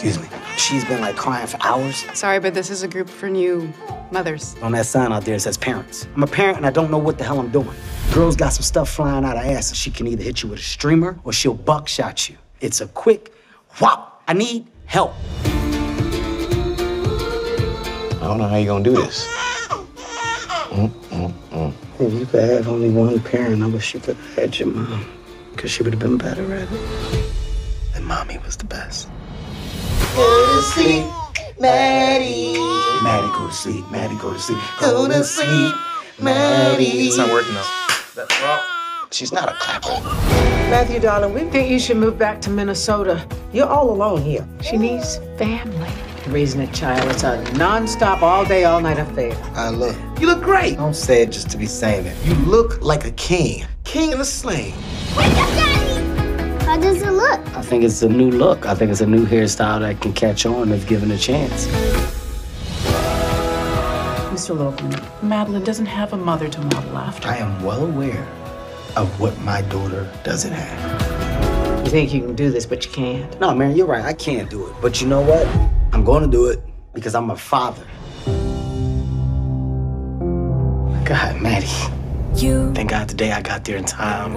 Excuse me. She's been like crying for hours. Sorry, but this is a group for new mothers. On that sign out there, it says parents. I'm a parent and I don't know what the hell I'm doing. Girl's got some stuff flying out of ass, and she can either hit you with a streamer or she'll buckshot you. It's a quick whop. I need help. I don't know how you're gonna do this. Mm, mm, mm. If you could have only one parent, I wish you could have had your mom. Because she would have been better at it. And mommy was the best. Go to sleep, Maddie. Maddie, go to sleep. Maddie, go to sleep. Go to sleep, Maddie. It's not working though. She's not a clapper. Matthew, darling, we think you should move back to Minnesota. You're all alone here. She needs family. Raising a child, it's a non-stop, all day, all night affair. I look. You look great. Don't say it just to be saying it. You look like a king. King in a sling. How does it look? I think it's a new look. I think it's a new hairstyle that can catch on if given a chance. Mr. Logelin, Madeline doesn't have a mother to model after. I am well aware of what my daughter doesn't have. You think you can do this, but you can't. No, man, you're right. I can't do it. But you know what? I'm going to do it because I'm a father. God, Maddie. You Thank God today I got there in time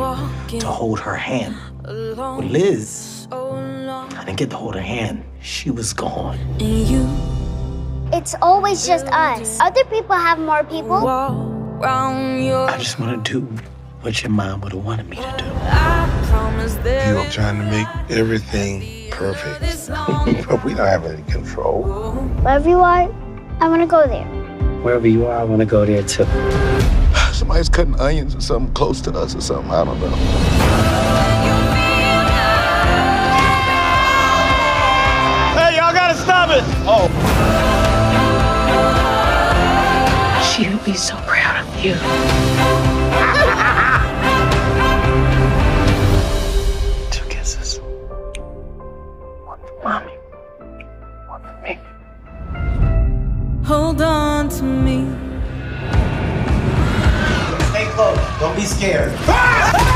to hold her hand. With Liz, I didn't get to hold her hand. She was gone. and you It's always just us. Other people have more people. walk round your I just want to do what your mom would have wanted me to do. I promise there You're trying to make everything perfect. but we don't have any control. Oh. Wherever you are, I want to go there. Wherever you are, I want to go there too. Somebody's cutting onions or something close to us or something. I don't know. Hey, y'all gotta stop it! Oh. She would be so proud of you. Two kisses. One for mommy. One for me. hold on to me Don't be scared. Oh!